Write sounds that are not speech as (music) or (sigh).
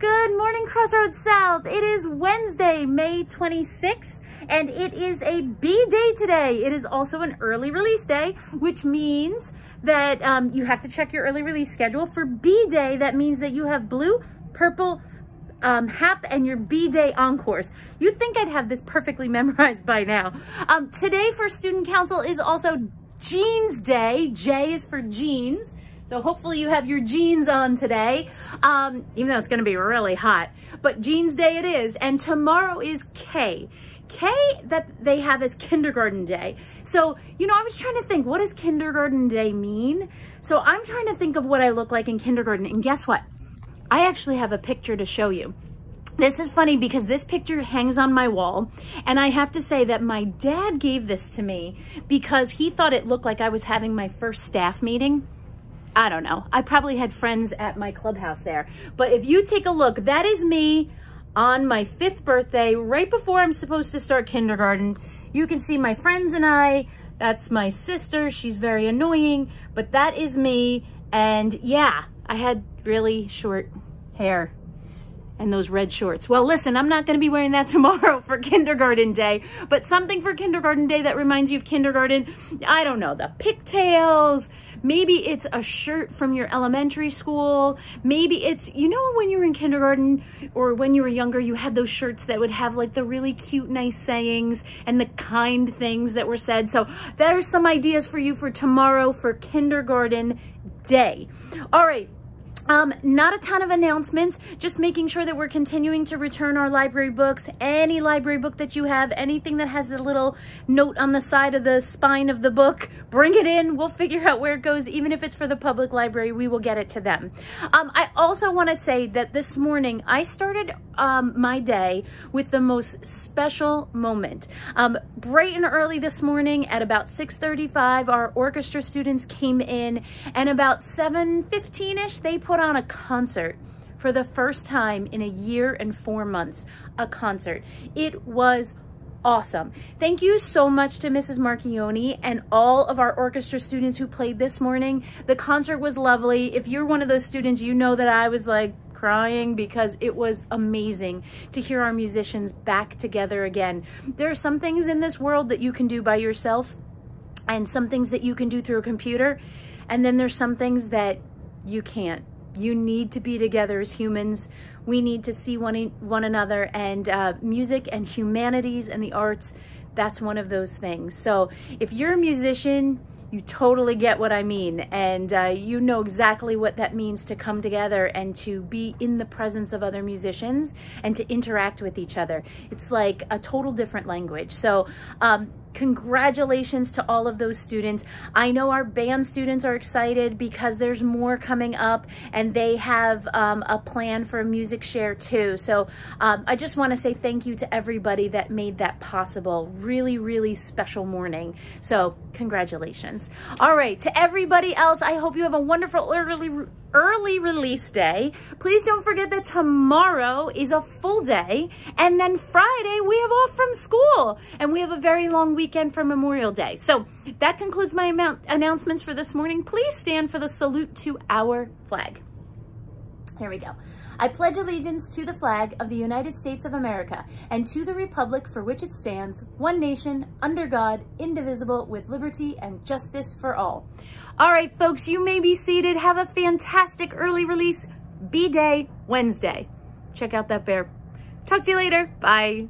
Good morning, Crossroads South. It is Wednesday, May 26th, and it is a B day today. It is also an early release day, which means that um, you have to check your early release schedule. For B day, that means that you have blue, purple, um, HAP and your B-Day Encores. You'd think I'd have this perfectly (laughs) memorized by now. Um, today for Student Council is also Jeans Day. J is for jeans. So hopefully you have your jeans on today, um, even though it's going to be really hot. But Jeans Day it is. And tomorrow is K. K that they have as kindergarten day. So, you know, I was trying to think, what does kindergarten day mean? So I'm trying to think of what I look like in kindergarten. And guess what? I actually have a picture to show you. This is funny because this picture hangs on my wall and I have to say that my dad gave this to me because he thought it looked like I was having my first staff meeting. I don't know. I probably had friends at my clubhouse there. But if you take a look, that is me on my fifth birthday, right before I'm supposed to start kindergarten. You can see my friends and I. That's my sister. She's very annoying, but that is me. And yeah, I had really short hair and those red shorts. Well, listen, I'm not going to be wearing that (laughs) tomorrow for kindergarten day, but something for kindergarten day that reminds you of kindergarten. I don't know, the pigtails. Maybe it's a shirt from your elementary school. Maybe it's, you know, when you were in kindergarten or when you were younger, you had those shirts that would have like the really cute, nice sayings and the kind things that were said. So there's some ideas for you for tomorrow for kindergarten day. All right. Um, not a ton of announcements, just making sure that we're continuing to return our library books. Any library book that you have, anything that has the little note on the side of the spine of the book, bring it in. We'll figure out where it goes. Even if it's for the public library, we will get it to them. Um, I also want to say that this morning I started um, my day with the most special moment. Um, bright and early this morning at about 6.35, our orchestra students came in and about 7.15ish, they put on a concert for the first time in a year and four months, a concert. It was awesome. Thank you so much to Mrs. Marchioni and all of our orchestra students who played this morning. The concert was lovely. If you're one of those students, you know that I was like crying because it was amazing to hear our musicians back together again. There are some things in this world that you can do by yourself and some things that you can do through a computer. And then there's some things that you can't. You need to be together as humans. We need to see one, one another and uh, music and humanities and the arts, that's one of those things. So if you're a musician, you totally get what I mean. And uh, you know exactly what that means to come together and to be in the presence of other musicians and to interact with each other. It's like a total different language. So um, congratulations to all of those students. I know our band students are excited because there's more coming up and they have um, a plan for a music share too. So um, I just want to say thank you to everybody that made that possible. Really, really special morning. So congratulations. All right, to everybody else, I hope you have a wonderful early early release day. Please don't forget that tomorrow is a full day and then Friday we have off from school and we have a very long weekend for Memorial Day. So that concludes my announcements for this morning. Please stand for the salute to our flag. Here we go. I pledge allegiance to the flag of the United States of America and to the republic for which it stands, one nation, under God, indivisible, with liberty and justice for all. All right, folks, you may be seated. Have a fantastic early release B-Day Wednesday. Check out that bear. Talk to you later. Bye.